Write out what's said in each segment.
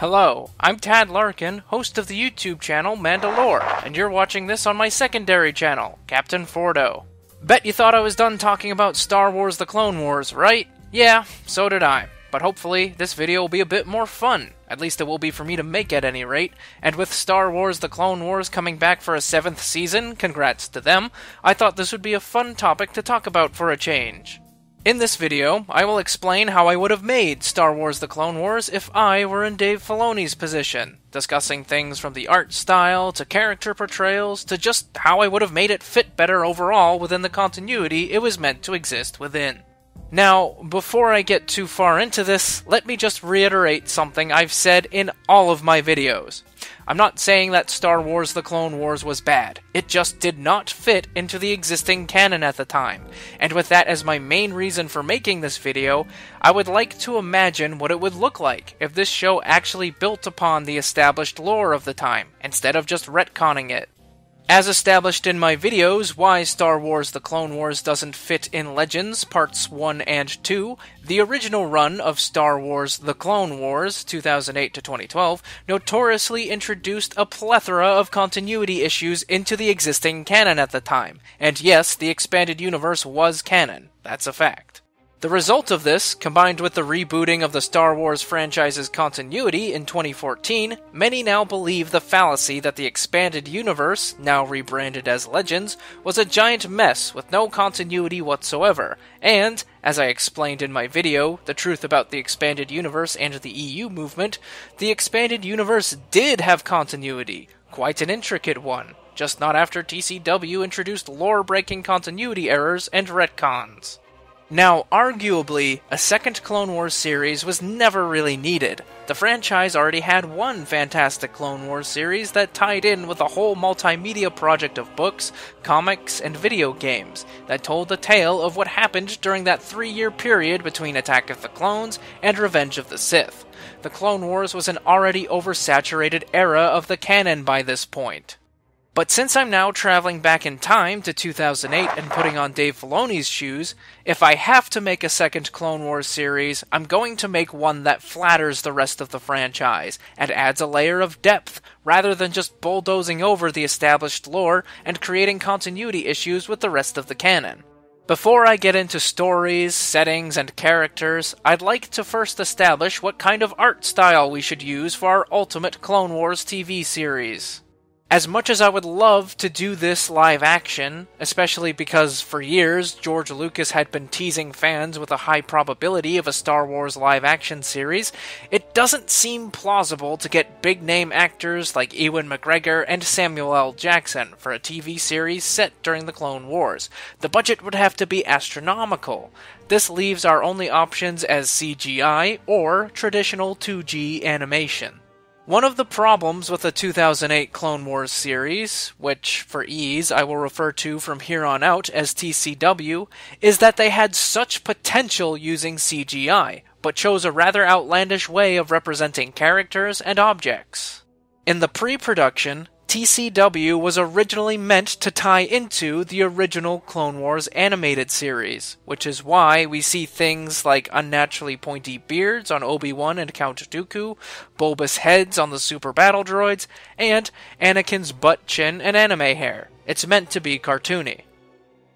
Hello, I'm Tad Larkin, host of the YouTube channel Mandalore, and you're watching this on my secondary channel, Captain Fordo. Bet you thought I was done talking about Star Wars The Clone Wars, right? Yeah, so did I. But hopefully, this video will be a bit more fun. At least it will be for me to make at any rate. And with Star Wars The Clone Wars coming back for a seventh season, congrats to them, I thought this would be a fun topic to talk about for a change. In this video, I will explain how I would have made Star Wars The Clone Wars if I were in Dave Filoni's position, discussing things from the art style to character portrayals to just how I would have made it fit better overall within the continuity it was meant to exist within. Now, before I get too far into this, let me just reiterate something I've said in all of my videos. I'm not saying that Star Wars The Clone Wars was bad, it just did not fit into the existing canon at the time. And with that as my main reason for making this video, I would like to imagine what it would look like if this show actually built upon the established lore of the time, instead of just retconning it. As established in my videos, why Star Wars The Clone Wars doesn't fit in Legends Parts 1 and 2, the original run of Star Wars The Clone Wars 2008 to 2012 notoriously introduced a plethora of continuity issues into the existing canon at the time. And yes, the expanded universe was canon. That's a fact. The result of this, combined with the rebooting of the Star Wars franchise's continuity in 2014, many now believe the fallacy that the expanded universe, now rebranded as Legends, was a giant mess with no continuity whatsoever, and, as I explained in my video, The Truth About the Expanded Universe and the EU Movement, the expanded universe did have continuity, quite an intricate one, just not after TCW introduced lore breaking continuity errors and retcons. Now, arguably, a second Clone Wars series was never really needed. The franchise already had one fantastic Clone Wars series that tied in with a whole multimedia project of books, comics, and video games that told the tale of what happened during that three year period between Attack of the Clones and Revenge of the Sith. The Clone Wars was an already oversaturated era of the canon by this point. But since I'm now traveling back in time to 2008 and putting on Dave Filoni's shoes, if I have to make a second Clone Wars series, I'm going to make one that flatters the rest of the franchise and adds a layer of depth rather than just bulldozing over the established lore and creating continuity issues with the rest of the canon. Before I get into stories, settings, and characters, I'd like to first establish what kind of art style we should use for our ultimate Clone Wars TV series. As much as I would love to do this live action, especially because for years George Lucas had been teasing fans with a high probability of a Star Wars live action series, it doesn't seem plausible to get big name actors like Ewan McGregor and Samuel L. Jackson for a TV series set during the Clone Wars. The budget would have to be astronomical. This leaves our only options as CGI or traditional 2D animation. One of the problems with the 2008 Clone Wars series, which for ease I will refer to from here on out as TCW, is that they had such potential using CGI, but chose a rather outlandish way of representing characters and objects. In the pre production, TCW was originally meant to tie into the original Clone Wars animated series, which is why we see things like unnaturally pointy beards on Obi-Wan and Count Dooku, bulbous heads on the super battle droids, and Anakin's butt chin and anime hair. It's meant to be cartoony.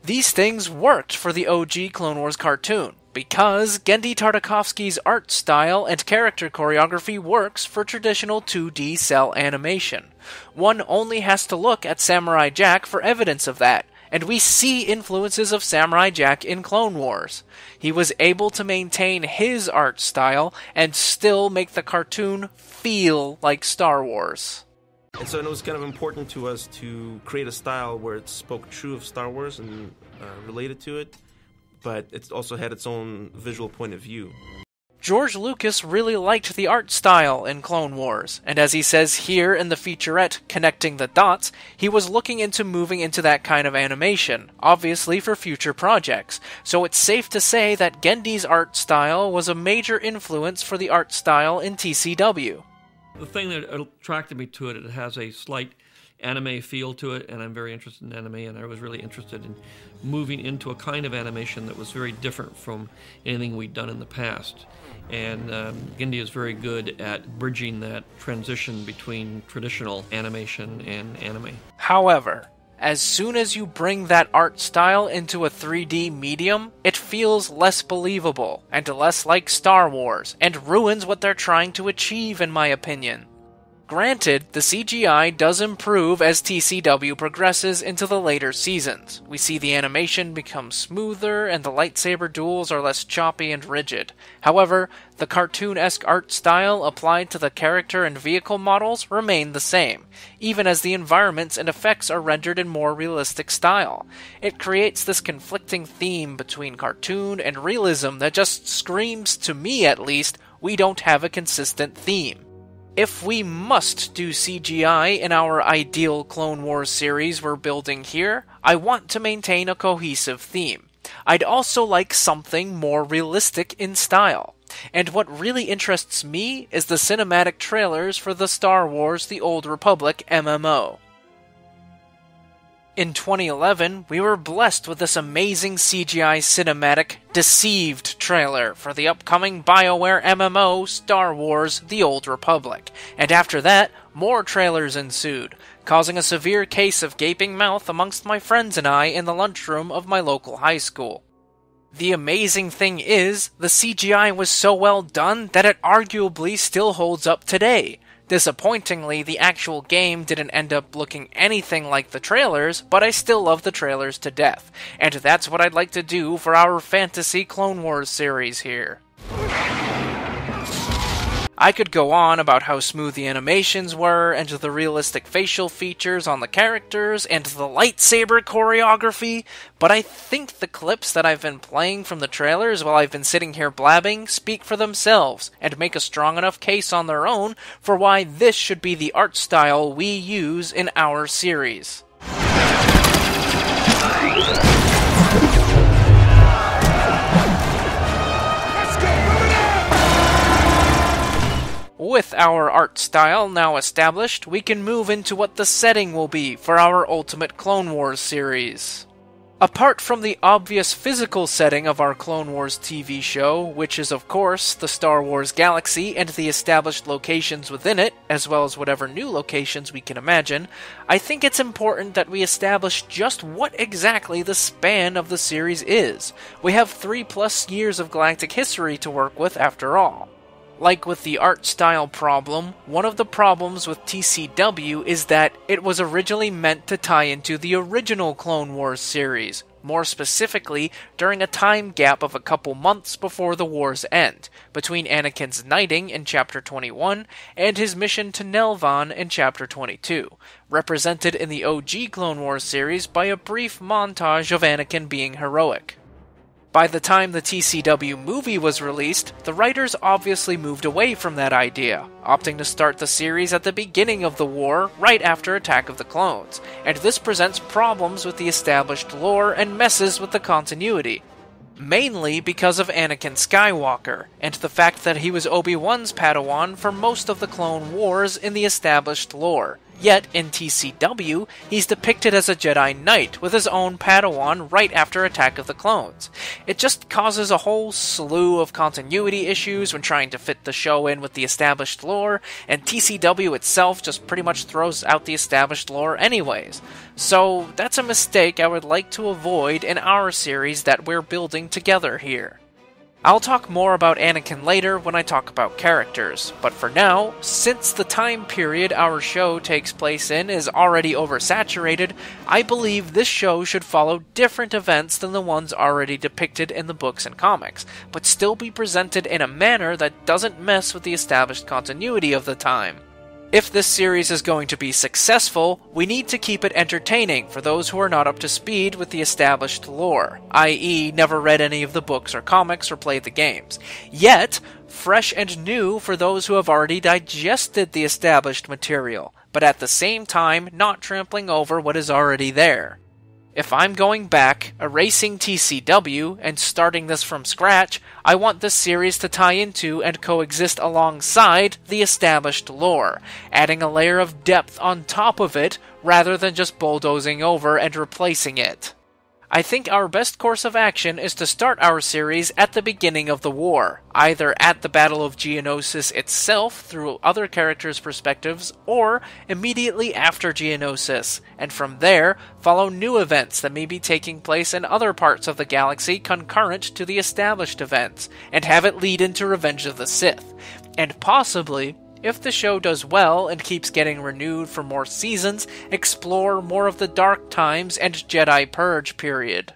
These things worked for the OG Clone Wars cartoon, because Genndy Tartakovsky's art style and character choreography works for traditional 2D cel animation. One only has to look at Samurai Jack for evidence of that, and we see influences of Samurai Jack in Clone Wars. He was able to maintain his art style and still make the cartoon feel like Star Wars. And so it was kind of important to us to create a style where it spoke true of Star Wars and uh, related to it, but it also had its own visual point of view. George Lucas really liked the art style in Clone Wars, and as he says here in the featurette Connecting the Dots, he was looking into moving into that kind of animation, obviously for future projects. So it's safe to say that Genndy's art style was a major influence for the art style in TCW. The thing that attracted me to it, it has a slight anime feel to it, and I'm very interested in anime, and I was really interested in moving into a kind of animation that was very different from anything we'd done in the past. And um, Genndy is very good at bridging that transition between traditional animation and anime. However, as soon as you bring that art style into a 3D medium, it feels less believable and less like Star Wars, and ruins what they're trying to achieve, in my opinion. Granted, the CGI does improve as TCW progresses into the later seasons. We see the animation become smoother and the lightsaber duels are less choppy and rigid. However, the cartoon esque art style applied to the character and vehicle models remain the same, even as the environments and effects are rendered in more realistic style. It creates this conflicting theme between cartoon and realism that just screams, to me at least, we don't have a consistent theme. If we must do CGI in our ideal Clone Wars series we're building here, I want to maintain a cohesive theme. I'd also like something more realistic in style. And what really interests me is the cinematic trailers for the Star Wars The Old Republic MMO. In 2011, we were blessed with this amazing CGI cinematic Deceived trailer for the upcoming BioWare MMO Star Wars The Old Republic, and after that, more trailers ensued, causing a severe case of gaping mouth amongst my friends and I in the lunchroom of my local high school. The amazing thing is, the CGI was so well done that it arguably still holds up today, Disappointingly, the actual game didn't end up looking anything like the trailers, but I still love the trailers to death, and that's what I'd like to do for our Fantasy Clone Wars series here. I could go on about how smooth the animations were, and the realistic facial features on the characters, and the lightsaber choreography, but I think the clips that I've been playing from the trailers while I've been sitting here blabbing speak for themselves, and make a strong enough case on their own for why this should be the art style we use in our series. With our art style now established, we can move into what the setting will be for our Ultimate Clone Wars series. Apart from the obvious physical setting of our Clone Wars TV show, which is of course the Star Wars galaxy and the established locations within it, as well as whatever new locations we can imagine, I think it's important that we establish just what exactly the span of the series is. We have three plus years of galactic history to work with after all. Like with the art style problem, one of the problems with TCW is that it was originally meant to tie into the original Clone Wars series, more specifically during a time gap of a couple months before the war's end, between Anakin's knighting in Chapter 21 and his mission to Nelvaan in Chapter 22, represented in the OG Clone Wars series by a brief montage of Anakin being heroic. By the time the TCW movie was released, the writers obviously moved away from that idea, opting to start the series at the beginning of the war, right after Attack of the Clones, and this presents problems with the established lore and messes with the continuity. Mainly because of Anakin Skywalker, and the fact that he was Obi Wan's Padawan for most of the Clone Wars in the established lore, Yet, in TCW, he's depicted as a Jedi Knight with his own Padawan right after Attack of the Clones. It just causes a whole slew of continuity issues when trying to fit the show in with the established lore, and TCW itself just pretty much throws out the established lore anyways. So, that's a mistake I would like to avoid in our series that we're building together here. I'll talk more about Anakin later when I talk about characters, but for now, since the time period our show takes place in is already oversaturated, I believe this show should follow different events than the ones already depicted in the books and comics, but still be presented in a manner that doesn't mess with the established continuity of the time. If this series is going to be successful, we need to keep it entertaining for those who are not up to speed with the established lore, i.e., never read any of the books or comics or played the games. Yet, fresh and new for those who have already digested the established material, but at the same time not trampling over what is already there. If I'm going back, erasing TCW, and starting this from scratch, I want this series to tie into and coexist alongside the established lore, adding a layer of depth on top of it rather than just bulldozing over and replacing it. I think our best course of action is to start our series at the beginning of the war, either at the Battle of Geonosis itself through other characters' perspectives, or immediately after Geonosis, and from there follow new events that may be taking place in other parts of the galaxy concurrent to the established events, and have it lead into Revenge of the Sith. And possibly if the show does well and keeps getting renewed for more seasons, explore more of the Dark Times and Jedi Purge period.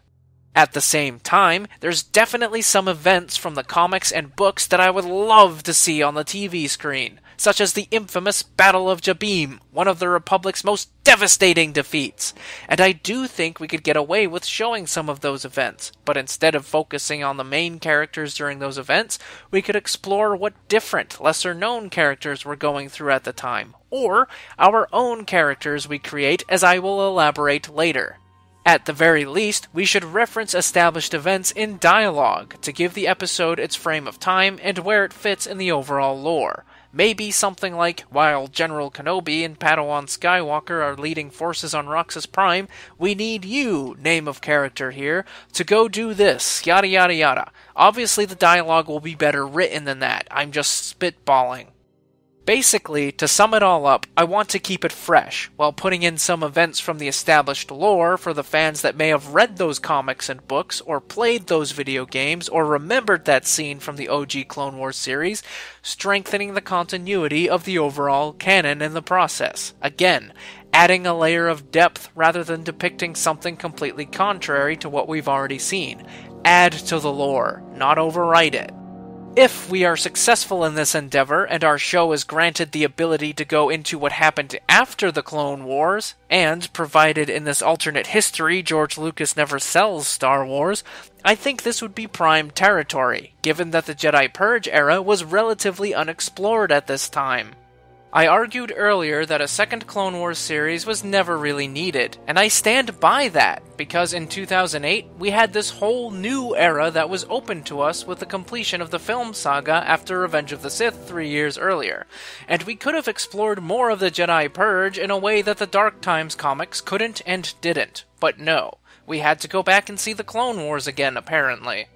At the same time, there's definitely some events from the comics and books that I would love to see on the TV screen such as the infamous Battle of Jabiim, one of the Republic's most devastating defeats. And I do think we could get away with showing some of those events, but instead of focusing on the main characters during those events, we could explore what different, lesser known characters were going through at the time, or our own characters we create, as I will elaborate later. At the very least, we should reference established events in dialogue to give the episode its frame of time and where it fits in the overall lore. Maybe something like, while General Kenobi and Padawan Skywalker are leading forces on Roxas Prime, we need you, name of character here, to go do this, yada yada yada. Obviously, the dialogue will be better written than that. I'm just spitballing. Basically, to sum it all up, I want to keep it fresh, while putting in some events from the established lore for the fans that may have read those comics and books, or played those video games, or remembered that scene from the OG Clone Wars series, strengthening the continuity of the overall canon in the process. Again, adding a layer of depth rather than depicting something completely contrary to what we've already seen. Add to the lore, not overwrite it. If we are successful in this endeavor and our show is granted the ability to go into what happened after the Clone Wars, and provided in this alternate history George Lucas never sells Star Wars, I think this would be prime territory, given that the Jedi Purge era was relatively unexplored at this time. I argued earlier that a second Clone Wars series was never really needed, and I stand by that, because in 2008 we had this whole new era that was open to us with the completion of the film saga after Revenge of the Sith three years earlier, and we could have explored more of the Jedi Purge in a way that the Dark Times comics couldn't and didn't. But no, we had to go back and see the Clone Wars again, apparently.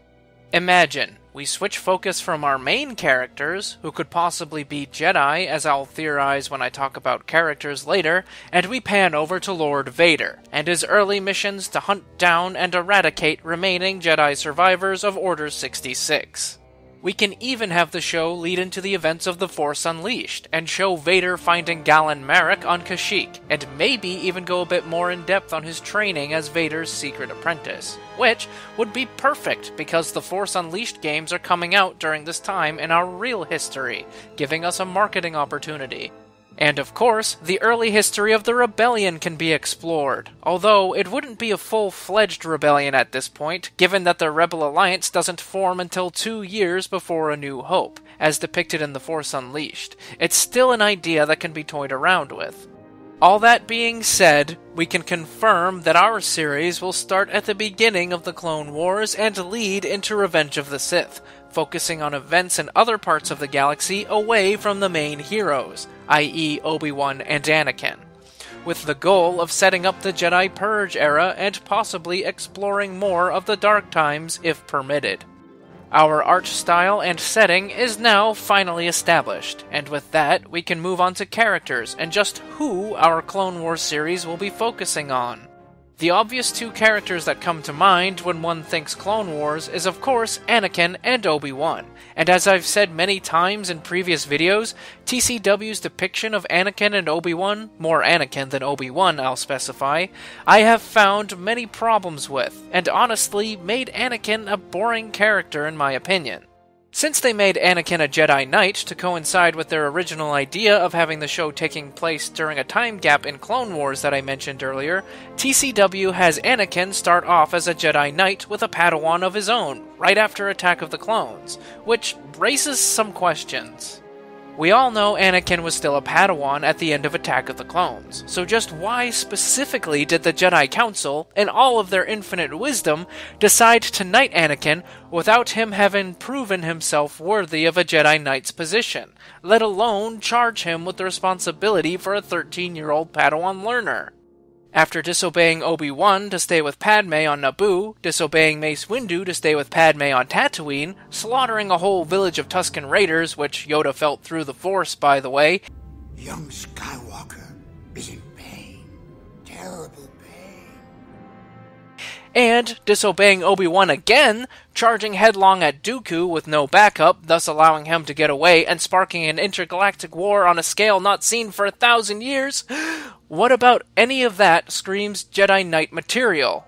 Imagine, we switch focus from our main characters, who could possibly be Jedi, as I'll theorize when I talk about characters later, and we pan over to Lord Vader, and his early missions to hunt down and eradicate remaining Jedi survivors of Order 66. We can even have the show lead into the events of The Force Unleashed, and show Vader finding Galen Marek on Kashyyyk, and maybe even go a bit more in depth on his training as Vader's secret apprentice. Which would be perfect, because the Force Unleashed games are coming out during this time in our real history, giving us a marketing opportunity. And of course, the early history of the rebellion can be explored, although it wouldn't be a full fledged rebellion at this point, given that the Rebel Alliance doesn't form until two years before A New Hope, as depicted in The Force Unleashed. It's still an idea that can be toyed around with. All that being said, we can confirm that our series will start at the beginning of the Clone Wars and lead into Revenge of the Sith, focusing on events in other parts of the galaxy away from the main heroes, i.e., Obi Wan and Anakin, with the goal of setting up the Jedi Purge era and possibly exploring more of the Dark Times if permitted. Our art style and setting is now finally established, and with that, we can move on to characters and just who our Clone Wars series will be focusing on. The obvious two characters that come to mind when one thinks Clone Wars is, of course, Anakin and Obi Wan. And as I've said many times in previous videos, TCW's depiction of Anakin and Obi Wan, more Anakin than Obi Wan, I'll specify, I have found many problems with, and honestly made Anakin a boring character in my opinion. Since they made Anakin a Jedi Knight to coincide with their original idea of having the show taking place during a time gap in Clone Wars that I mentioned earlier, TCW has Anakin start off as a Jedi Knight with a Padawan of his own, right after Attack of the Clones, which raises some questions. We all know Anakin was still a Padawan at the end of Attack of the Clones, so just why specifically did the Jedi Council, in all of their infinite wisdom, decide to knight Anakin without him having proven himself worthy of a Jedi Knight's position, let alone charge him with the responsibility for a 13 year old Padawan learner? After disobeying Obi-Wan to stay with Padme on Naboo, disobeying Mace Windu to stay with Padme on Tatooine, slaughtering a whole village of Tusken Raiders, which Yoda felt through the Force, by the way, Young Skywalker is in pain. Terrible pain. and disobeying Obi-Wan again, charging headlong at Dooku with no backup, thus allowing him to get away and sparking an intergalactic war on a scale not seen for a thousand years. What about any of that screams Jedi Knight material?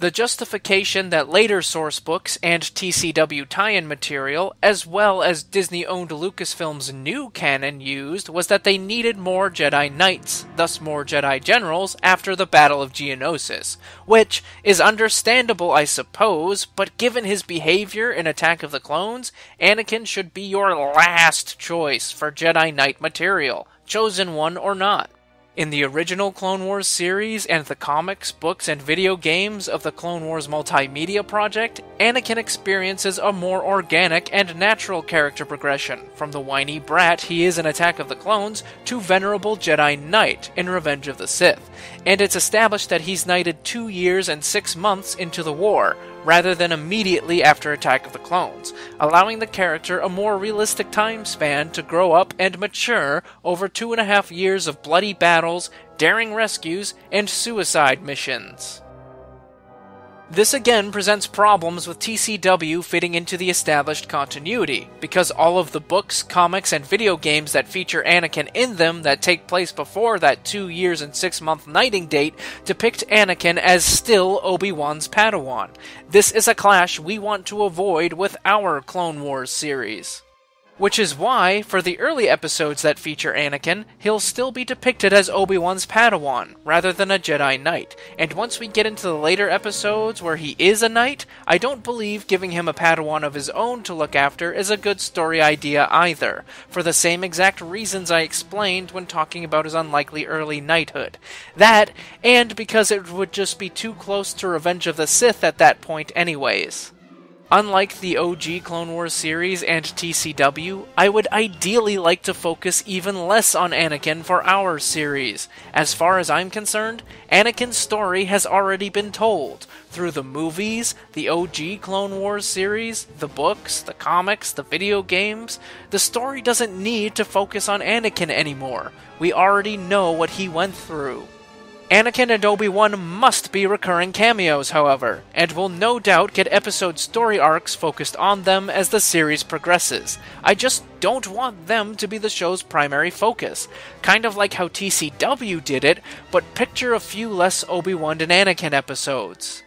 The justification that later source books and TCW tie in material, as well as Disney owned Lucasfilm's new canon, used was that they needed more Jedi Knights, thus more Jedi Generals, after the Battle of Geonosis. Which is understandable, I suppose, but given his behavior in Attack of the Clones, Anakin should be your last choice for Jedi Knight material, chosen one or not. In the original Clone Wars series and the comics, books, and video games of the Clone Wars multimedia project, Anakin experiences a more organic and natural character progression, from the whiny brat he is in Attack of the Clones to venerable Jedi Knight in Revenge of the Sith, and it's established that he's knighted two years and six months into the war, rather than immediately after Attack of the Clones, allowing the character a more realistic time span to grow up and mature over two and a half years of bloody battles, daring rescues, and suicide missions. This again presents problems with TCW fitting into the established continuity, because all of the books, comics, and video games that feature Anakin in them that take place before that two years and six month knighting date depict Anakin as still Obi Wan's Padawan. This is a clash we want to avoid with our Clone Wars series. Which is why, for the early episodes that feature Anakin, he'll still be depicted as Obi Wan's Padawan, rather than a Jedi Knight. And once we get into the later episodes where he is a Knight, I don't believe giving him a Padawan of his own to look after is a good story idea either, for the same exact reasons I explained when talking about his unlikely early knighthood. That, and because it would just be too close to Revenge of the Sith at that point, anyways. Unlike the OG Clone Wars series and TCW, I would ideally like to focus even less on Anakin for our series. As far as I'm concerned, Anakin's story has already been told through the movies, the OG Clone Wars series, the books, the comics, the video games. The story doesn't need to focus on Anakin anymore. We already know what he went through. Anakin and Obi-Wan must be recurring cameos, however, and will no doubt get episode story arcs focused on them as the series progresses. I just don't want them to be the show's primary focus. Kind of like how TCW did it, but picture a few less Obi-Wan and Anakin episodes.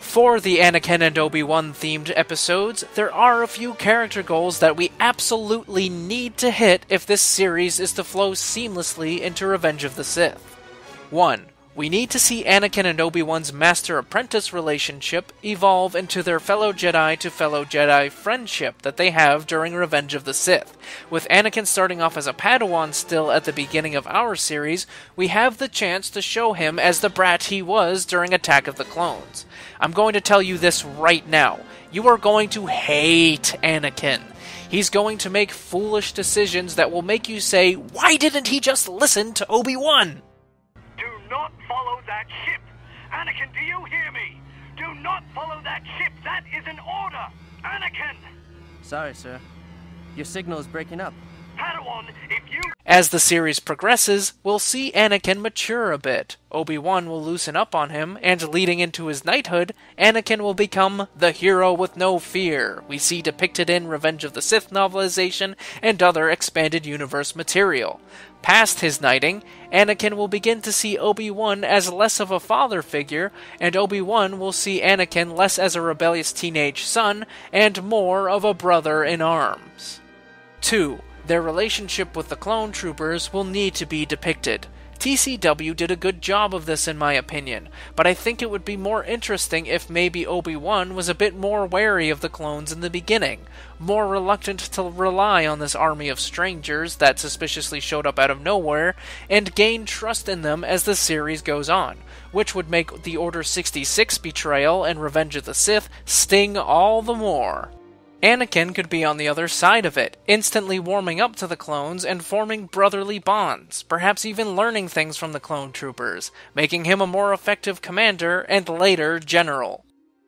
For the Anakin and Obi-Wan themed episodes, there are a few character goals that we absolutely need to hit if this series is to flow seamlessly into Revenge of the Sith. 1. We need to see Anakin and Obi-Wan's master apprentice relationship evolve into their fellow Jedi to fellow Jedi friendship that they have during Revenge of the Sith. With Anakin starting off as a Padawan still at the beginning of our series, we have the chance to show him as the brat he was during Attack of the Clones. I'm going to tell you this right now. You are going to hate Anakin. He's going to make foolish decisions that will make you say, Why didn't he just listen to Obi Wan? Do not follow that ship. Anakin, do you hear me? Do not follow that ship. That is an order. Anakin! Sorry, sir. Your signal is breaking up. Padawan, you. As the series progresses, we'll see Anakin mature a bit. Obi-Wan will loosen up on him, and leading into his knighthood, Anakin will become the hero with no fear we see depicted in Revenge of the Sith novelization and other expanded universe material. Past his knighting, Anakin will begin to see Obi-Wan as less of a father figure, and Obi-Wan will see Anakin less as a rebellious teenage son and more of a brother in arms. 2. Their relationship with the clone troopers will need to be depicted. TCW did a good job of this, in my opinion, but I think it would be more interesting if maybe Obi Wan was a bit more wary of the clones in the beginning, more reluctant to rely on this army of strangers that suspiciously showed up out of nowhere, and gain trust in them as the series goes on, which would make the Order 66 betrayal and Revenge of the Sith sting all the more. Anakin could be on the other side of it, instantly warming up to the clones and forming brotherly bonds, perhaps even learning things from the clone troopers, making him a more effective commander and later general.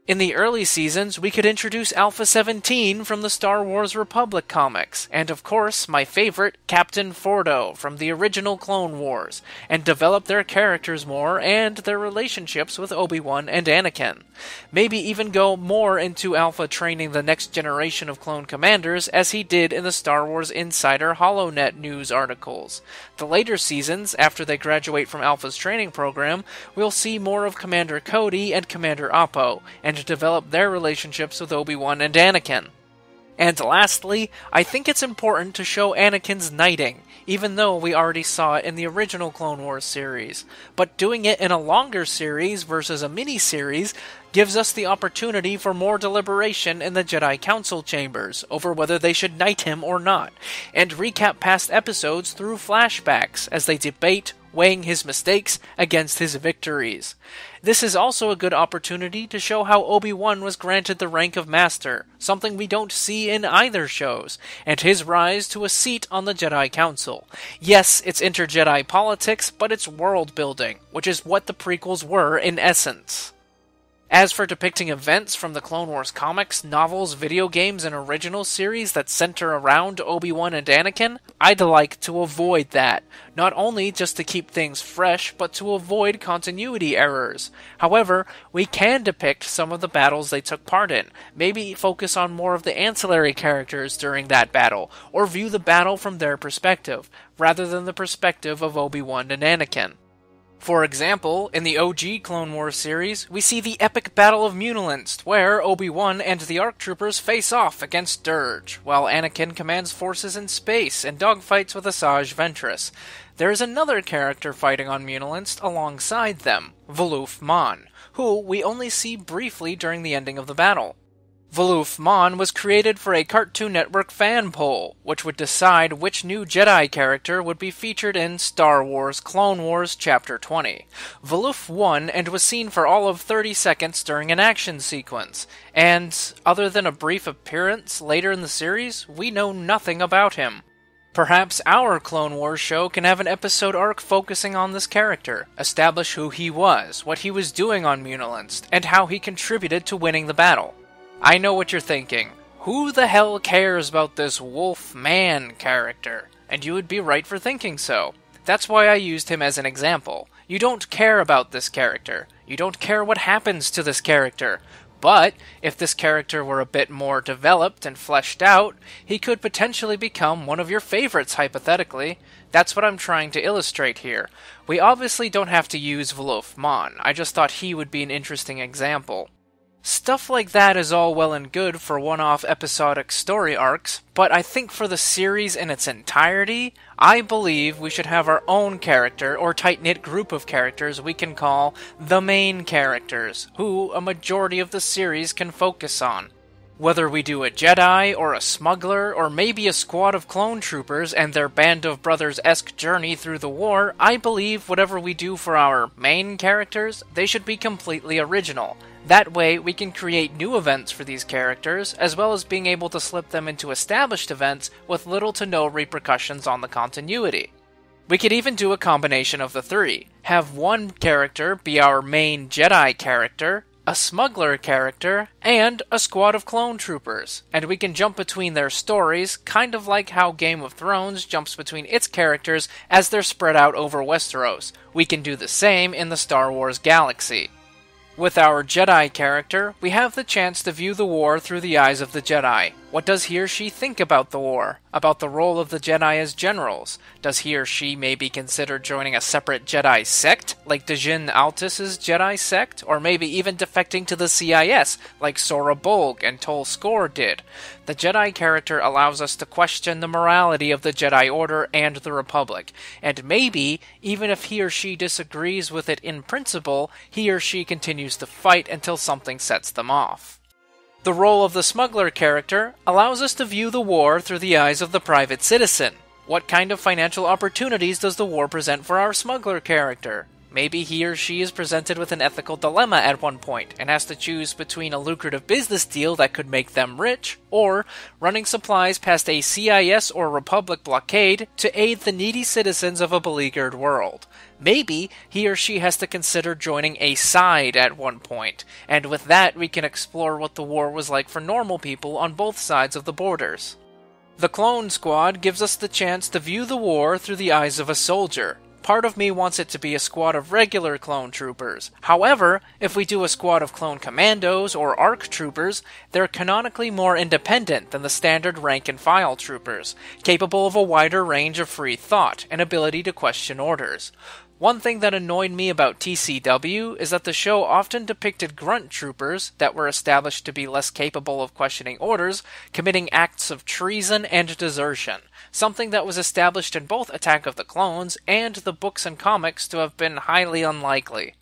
In the early seasons, we could introduce Alpha 17 from the Star Wars Republic comics, and of course, my favorite, Captain Fordo from the original Clone Wars, and develop their characters more and their relationships with Obi Wan and Anakin. Maybe even go more into Alpha training the next generation of clone commanders as he did in the Star Wars Insider HoloNet news articles. The later seasons, after they graduate from Alpha's training program, we'll see more of Commander Cody and Commander Appo, and develop their relationships with Obi Wan and Anakin. And lastly, I think it's important to show Anakin's knighting, even though we already saw it in the original Clone Wars series. But doing it in a longer series versus a mini series gives us the opportunity for more deliberation in the Jedi Council chambers over whether they should knight him or not, and recap past episodes through flashbacks as they debate weighing his mistakes against his victories. This is also a good opportunity to show how Obi-Wan was granted the rank of Master, something we don't see in either shows, and his rise to a seat on the Jedi Council. Yes, it's inter-Jedi politics, but it's world building, which is what the prequels were in essence. As for depicting events from the Clone Wars comics, novels, video games, and original series that center around Obi Wan and Anakin, I'd like to avoid that. Not only just to keep things fresh, but to avoid continuity errors. However, we can depict some of the battles they took part in, maybe focus on more of the ancillary characters during that battle, or view the battle from their perspective, rather than the perspective of Obi Wan and Anakin. For example, in the OG Clone Wars series, we see the epic Battle of Muunilinst, where Obi-Wan and the ARC troopers face off against Dirge, while Anakin commands forces in space and dogfights with Asajj Ventress. There is another character fighting on Muunilinst alongside them, Voolvif Monn, who we only see briefly during the ending of the battle. Voolvif Monn was created for a Cartoon Network fan poll, which would decide which new Jedi character would be featured in Star Wars Clone Wars Chapter 20. Voolvif won and was seen for all of 30 seconds during an action sequence, and other than a brief appearance later in the series, we know nothing about him. Perhaps our Clone Wars show can have an episode arc focusing on this character, establish who he was, what he was doing on Muunilinst, and how he contributed to winning the battle. I know what you're thinking. Who the hell cares about this wolf man character? And you would be right for thinking so. That's why I used him as an example. You don't care about this character. You don't care what happens to this character. But if this character were a bit more developed and fleshed out, he could potentially become one of your favorites, hypothetically. That's what I'm trying to illustrate here. We obviously don't have to use Voolvif Monn. I just thought he would be an interesting example. Stuff like that is all well and good for one off episodic story arcs, but I think for the series in its entirety, I believe we should have our own character or tight knit group of characters we can call the main characters, who a majority of the series can focus on. Whether we do a Jedi, or a smuggler, or maybe a squad of clone troopers and their band of brothers esque journey through the war, I believe whatever we do for our main characters, they should be completely original that way, we can create new events for these characters, as well as being able to slip them into established events with little to no repercussions on the continuity. We could even do a combination of the three. Have one character be our main Jedi character, a smuggler character, and a squad of clone troopers. And we can jump between their stories, kind of like how Game of Thrones jumps between its characters as they're spread out over Westeros. We can do the same in the Star Wars galaxy. With our Jedi character, we have the chance to view the war through the eyes of the Jedi. What does he or she think about the war? About the role of the Jedi as generals? Does he or she maybe consider joining a separate Jedi sect, like Djinn Altis's Jedi sect? Or maybe even defecting to the CIS, like Sora Bulq and Tol Skor did? The Jedi character allows us to question the morality of the Jedi Order and the Republic, and maybe, even if he or she disagrees with it in principle, he or she continues to fight until something sets them off. The role of the smuggler character allows us to view the war through the eyes of the private citizen. What kind of financial opportunities does the war present for our smuggler character? Maybe he or she is presented with an ethical dilemma at one point and has to choose between a lucrative business deal that could make them rich or running supplies past a CIS or Republic blockade to aid the needy citizens of a beleaguered world. Maybe he or she has to consider joining a side at one point, and with that we can explore what the war was like for normal people on both sides of the borders. The Clone Squad gives us the chance to view the war through the eyes of a soldier. Part of me wants it to be a squad of regular clone troopers. However, if we do a squad of clone commandos or ARC troopers, they're canonically more independent than the standard rank and file troopers, capable of a wider range of free thought and ability to question orders. One thing that annoyed me about TCW is that the show often depicted grunt troopers that were established to be less capable of questioning orders, committing acts of treason and desertion, something that was established in both Attack of the Clones and the books and comics to have been highly unlikely.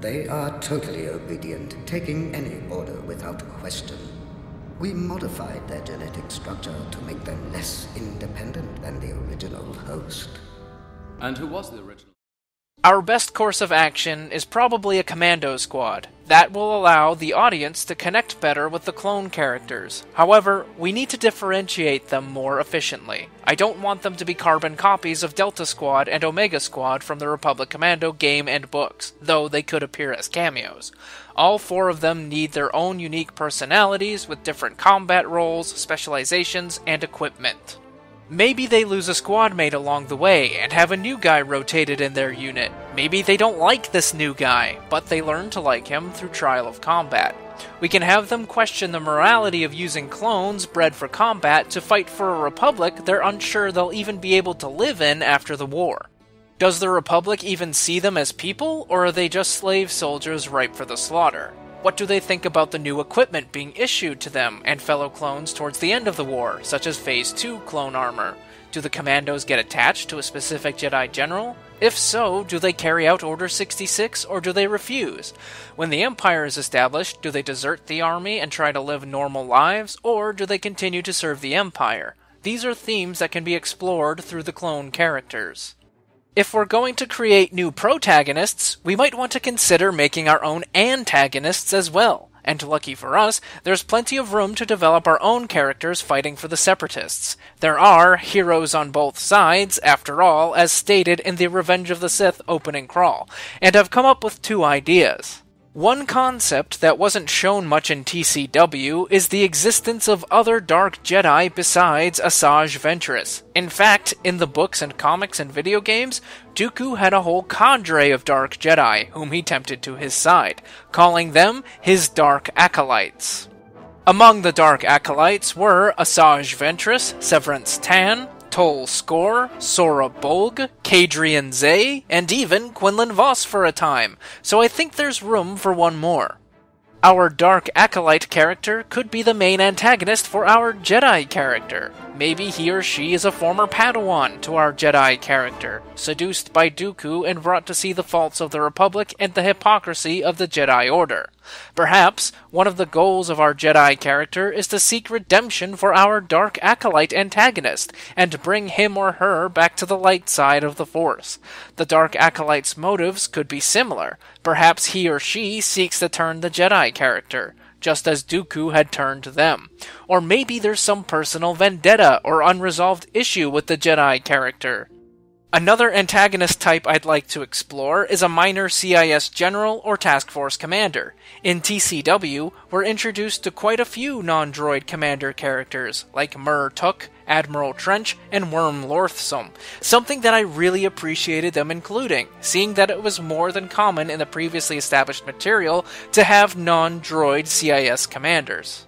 They are totally obedient, taking any order without question. We modified their genetic structure to make them less independent than the original host. And who was the original? Our best course of action is probably a commando squad. That will allow the audience to connect better with the clone characters. However, we need to differentiate them more efficiently. I don't want them to be carbon copies of Delta Squad and Omega Squad from the Republic Commando game and books, though they could appear as cameos. All four of them need their own unique personalities with different combat roles, specializations, and equipment. Maybe they lose a squad mate along the way and have a new guy rotated in their unit. Maybe they don't like this new guy, but they learn to like him through trial of combat. We can have them question the morality of using clones bred for combat to fight for a republic they're unsure they'll even be able to live in after the war. Does the Republic even see them as people, or are they just slave soldiers ripe for the slaughter? What do they think about the new equipment being issued to them and fellow clones towards the end of the war, such as Phase 2 clone armor? Do the commandos get attached to a specific Jedi general? If so, do they carry out Order 66 or do they refuse? When the Empire is established, do they desert the army and try to live normal lives, or do they continue to serve the Empire? These are themes that can be explored through the clone characters. If we're going to create new protagonists, we might want to consider making our own antagonists as well. And lucky for us, there's plenty of room to develop our own characters fighting for the Separatists. There are heroes on both sides, after all, as stated in the Revenge of the Sith opening crawl, and I've come up with two ideas. One concept that wasn't shown much in TCW is the existence of other Dark Jedi besides Asajj Ventress. In fact, in the books and comics and video games, Dooku had a whole cadre of Dark Jedi whom he tempted to his side, calling them his Dark Acolytes. Among the Dark Acolytes were Asajj Ventress, Sev'rance Tann, Tol Skor, Sora Bulq, Kadrian Sey, and even Quinlan Vos for a time, so I think there's room for one more. Our Dark Acolyte character could be the main antagonist for our Jedi character. Maybe he or she is a former Padawan to our Jedi character, seduced by Dooku and brought to see the faults of the Republic and the hypocrisy of the Jedi Order. Perhaps one of the goals of our Jedi character is to seek redemption for our Dark Acolyte antagonist and bring him or her back to the light side of the Force. The Dark Acolyte's motives could be similar. Perhaps he or she seeks to turn the Jedi character just as Dooku had turned to them. Or maybe there's some personal vendetta or unresolved issue with the Jedi character. Another antagonist type I'd like to explore is a minor CIS general or task force commander. In TCW, we're introduced to quite a few non droid commander characters, like Mar Tuuk, Admiral Trench, and Whorm Loathsom, something that I really appreciated them including, seeing that it was more than common in the previously established material to have non droid CIS commanders.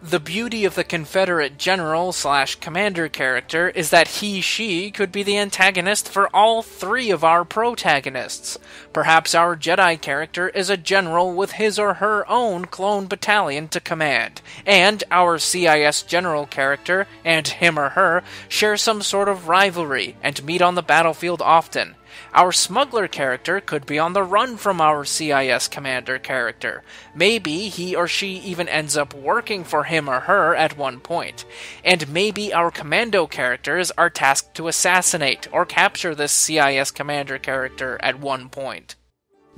The beauty of the Confederate general slash commander character is that he she could be the antagonist for all three of our protagonists. Perhaps our Jedi character is a general with his or her own clone battalion to command, and our CIS general character and him or her share some sort of rivalry and meet on the battlefield often. Our smuggler character could be on the run from our CIS commander character. Maybe he or she even ends up working for him or her at one point. And maybe our commando characters are tasked to assassinate or capture this CIS commander character at one point.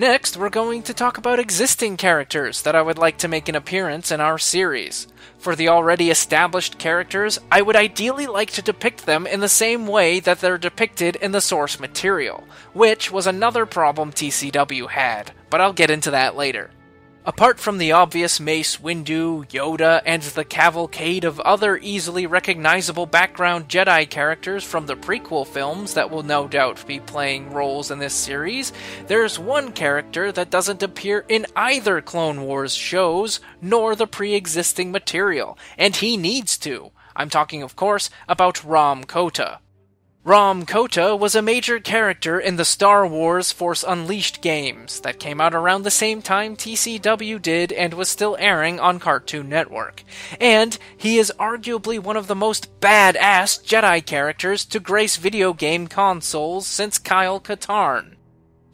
Next, we're going to talk about existing characters that I would like to make an appearance in our series. For the already established characters, I would ideally like to depict them in the same way that they're depicted in the source material, which was another problem TCW had, but I'll get into that later. Apart from the obvious Mace Windu, Yoda, and the cavalcade of other easily recognizable background Jedi characters from the prequel films that will no doubt be playing roles in this series, there's one character that doesn't appear in either Clone Wars shows nor the pre existing material, and he needs to. I'm talking, of course, about Rom Kota. Rom Kota was a major character in the Star Wars Force Unleashed games that came out around the same time TCW did and was still airing on Cartoon Network. And he is arguably one of the most badass Jedi characters to grace video game consoles since Kyle Katarn.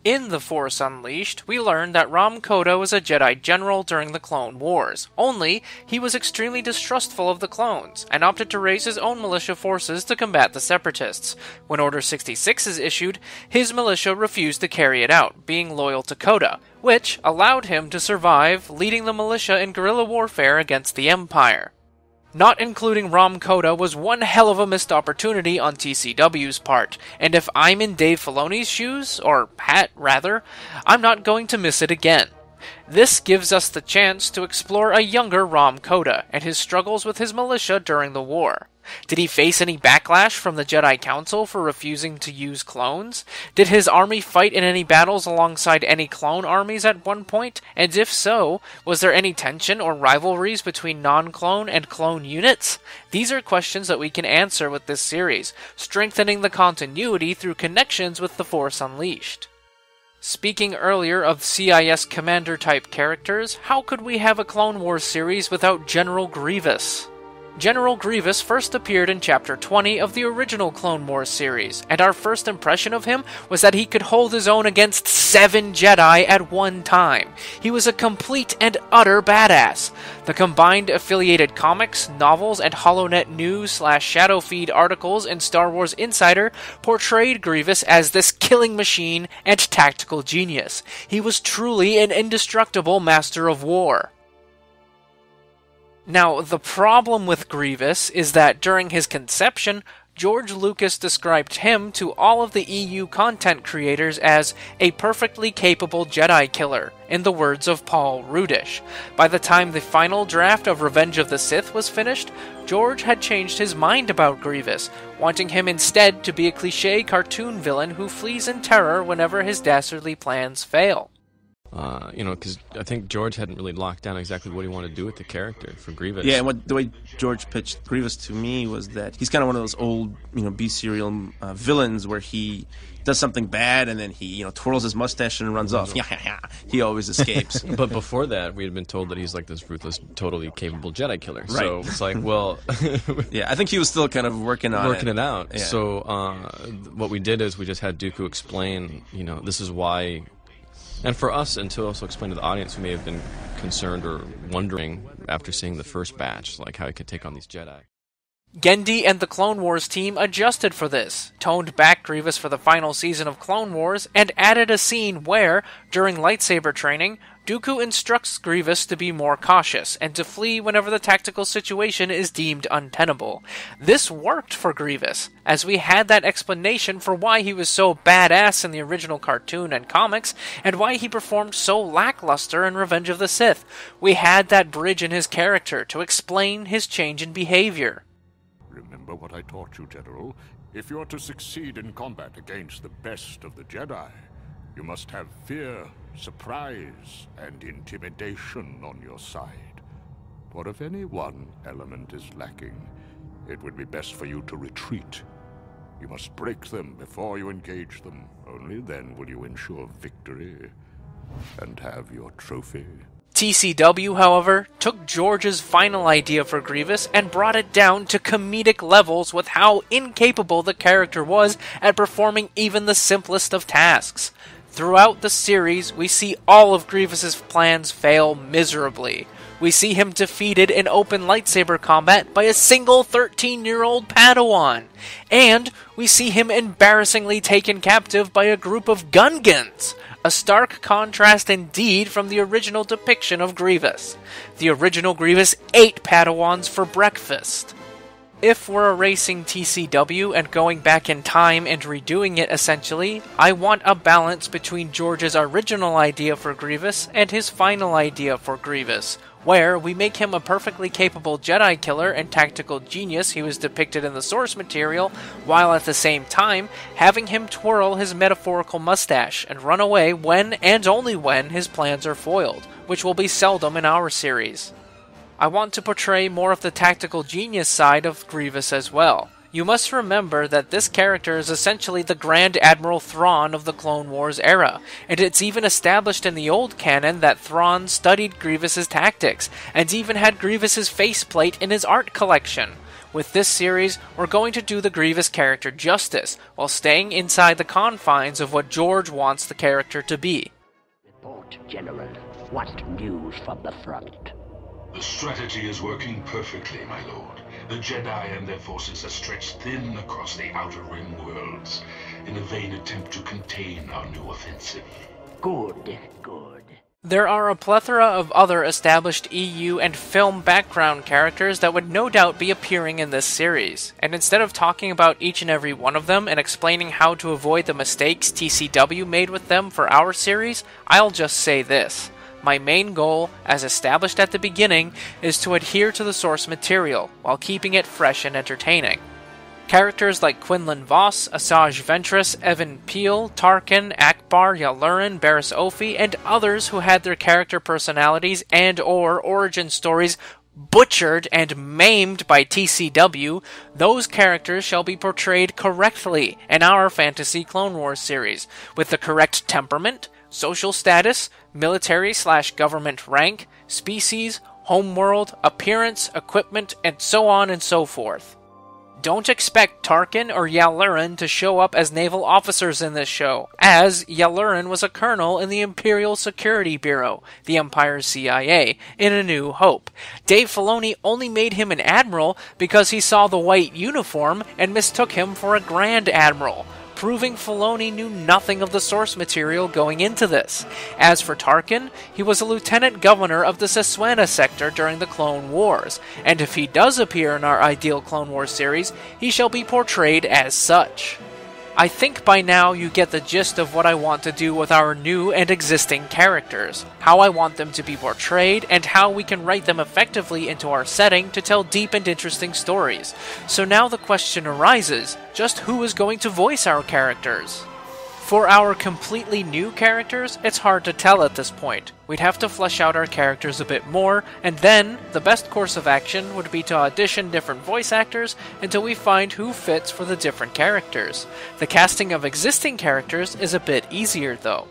In The Force Unleashed, we learn that Rom Kota was a Jedi general during the Clone Wars, only he was extremely distrustful of the clones, and opted to raise his own militia forces to combat the Separatists. When Order 66 is issued, his militia refused to carry it out, being loyal to Kota, which allowed him to survive, leading the militia in guerrilla warfare against the Empire. Not including Rom Kota was one hell of a missed opportunity on TCW's part, and if I'm in Dave Filoni's shoes, or hat rather, I'm not going to miss it again. This gives us the chance to explore a younger Rom Kota and his struggles with his militia during the war. Did he face any backlash from the Jedi Council for refusing to use clones? Did his army fight in any battles alongside any clone armies at one point? And if so, was there any tension or rivalries between non clone and clone units? These are questions that we can answer with this series, strengthening the continuity through connections with the Force Unleashed. Speaking earlier of CIS commander type characters, how could we have a Clone Wars series without General Grievous? General Grievous first appeared in Chapter 20 of the original Clone Wars series, and our first impression of him was that he could hold his own against seven Jedi at one time. He was a complete and utter badass. The combined affiliated comics, novels, and HoloNet news slash shadow feed articles in Star Wars Insider portrayed Grievous as this killing machine and tactical genius. He was truly an indestructible master of war. Now, the problem with Grievous is that during his conception, George Lucas described him to all of the EU content creators as a perfectly capable Jedi killer, in the words of Paul Rudish. By the time the final draft of Revenge of the Sith was finished, George had changed his mind about Grievous, wanting him instead to be a cliche cartoon villain who flees in terror whenever his dastardly plans fail. Uh, you know, because I think George hadn't really locked down exactly what he wanted to do with the character for Grievous. Yeah, and what the way George pitched Grievous to me was that he's kind of one of those old, you know, B serial uh, villains where he does something bad and then he, you know, twirls his mustache and runs off. Yeah, yeah, yeah. He always escapes. but before that, we had been told that he's like this ruthless, totally capable Jedi killer. Right. So it's like, well, yeah, I think he was still kind of working on working it, it out. Yeah. So uh, what we did is we just had Dooku explain, you know, this is why and for us, and to also explain to the audience who may have been concerned or wondering after seeing the first batch, like how he could take on these Jedi. Genndy and the Clone Wars team adjusted for this, toned back Grievous for the final season of Clone Wars, and added a scene where, during lightsaber training, Dooku instructs Grievous to be more cautious and to flee whenever the tactical situation is deemed untenable. This worked for Grievous, as we had that explanation for why he was so badass in the original cartoon and comics, and why he performed so lackluster in Revenge of the Sith. We had that bridge in his character to explain his change in behavior. Remember what I taught you, General. If you're to succeed in combat against the best of the Jedi, you must have fear, surprise, and intimidation on your side. For if any one element is lacking, it would be best for you to retreat. You must break them before you engage them. Only then will you ensure victory and have your trophy. TCW, however, took George's final idea for Grievous and brought it down to comedic levels with how incapable the character was at performing even the simplest of tasks. Throughout the series, we see all of Grievous's plans fail miserably. We see him defeated in open lightsaber combat by a single 13 year old Padawan. And we see him embarrassingly taken captive by a group of Gungans a stark contrast indeed from the original depiction of Grievous. The original Grievous ate Padawans for breakfast. If we're erasing TCW and going back in time and redoing it essentially, I want a balance between George's original idea for Grievous and his final idea for Grievous, where we make him a perfectly capable Jedi killer and tactical genius he was depicted in the source material, while at the same time having him twirl his metaphorical mustache and run away when and only when his plans are foiled, which will be seldom in our series. I want to portray more of the tactical genius side of Grievous as well. You must remember that this character is essentially the Grand Admiral Thrawn of the Clone Wars era, and it's even established in the old canon that Thrawn studied Grievous's tactics, and even had Grievous's faceplate in his art collection. With this series, we're going to do the Grievous character justice, while staying inside the confines of what George wants the character to be. Report, General. What news from the front? The strategy is working perfectly, my lord. The Jedi and their forces are stretched thin across the Outer Rim worlds in a vain attempt to contain our new offensive. Good, good. There are a plethora of other established EU and film background characters that would no doubt be appearing in this series, and instead of talking about each and every one of them and explaining how to avoid the mistakes TCW made with them for our series, I'll just say this. My main goal, as established at the beginning, is to adhere to the source material while keeping it fresh and entertaining. Characters like Quinlan Vos, Asajj Ventress, Even Piell, Tarkin, Ackbar, Yularen, Barriss Offee, and others who had their character personalities and or origin stories butchered and maimed by TCW, those characters shall be portrayed correctly in our Fantasy Clone Wars series, with the correct temperament, social status, military slash government rank, species, homeworld, appearance, equipment, and so on and so forth. Don't expect Tarkin or Yularen to show up as naval officers in this show, as Yularen was a colonel in the Imperial Security Bureau, the Empire's CIA, in A New Hope. Dave Filoni only made him an admiral because he saw the white uniform and mistook him for a Grand Admiral proving Filoni knew nothing of the source material going into this. As for Tarkin, he was a lieutenant governor of the Seswenna sector during the Clone Wars, and if he does appear in our Ideal Clone Wars series, he shall be portrayed as such. I think by now you get the gist of what I want to do with our new and existing characters, how I want them to be portrayed, and how we can write them effectively into our setting to tell deep and interesting stories. So now the question arises just who is going to voice our characters? For our completely new characters, it's hard to tell at this point. We'd have to flesh out our characters a bit more, and then the best course of action would be to audition different voice actors until we find who fits for the different characters. The casting of existing characters is a bit easier though.